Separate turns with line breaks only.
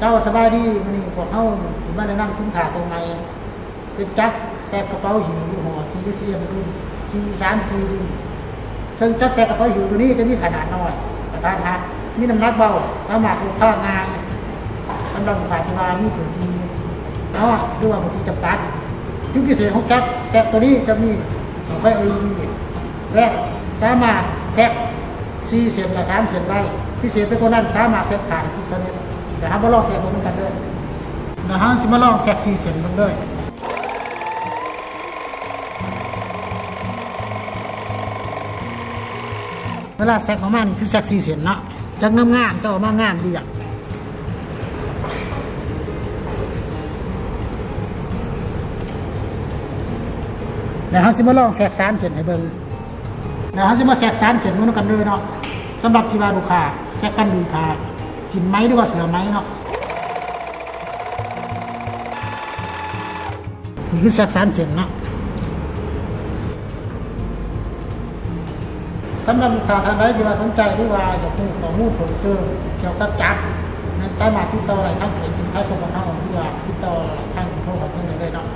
เจ้าสบายดีมื้อนี้พวกเฮาสิมาแนะนำสินค้าตัวใหม่เป็นจักแซกกระเป๋าหิวยี่ห้อ TTM รุ่น C34D ซึ่งจักแซกกระเป๋าหิวตัวนี้จะมีขนาดน้อยกระทัดรัดมีน้ำหนักเบาสามารถพกพาง่ายสำหรับลูกค้าที่ว่ามีพื้นที่น้อยหรือว่าพื้นที่จำกัดจุดพิเศษของจักแซกตัวนี้จะมีไฟ LED และสามารถแซก4เส้นละ3เส้นได้พิเศษไปกว่านั้นสามารถแซกผ่านอินเทอร์เน็ต เดี๋ยวเรามาลองแซกเหมือนกันดี๋ยวเราสิมาลองแซก4เส้นกันเลยเวลาแซกของมันคือแซกสี่เสียนเนาะจะงามงามๆจะออกมางามดีอะเดี๋ยวเขาสิมาลองแซกสามเสียนให้เบิ่งเดี๋ยวเขาสิมาแซกสามเสียนนู้นกันเลยเนาะสำหรับที่ว่าลูกค้าแซกกันดุยพา สินไหมหรือว่าเสือไหมเนาะนี่คือแซกสามเสียนเนาะสำหรับลูกค้าท่านใดที่ว่าสนใจหรือว่าอยากรู้ข้อมูลเพิ่มเติมเกี่ยวกับจักรสามารถติดต่ออะไรทางเพจกินไทยของเราหรือว่าติดต่อทางโทรศัพท์ได้เลยเนาะ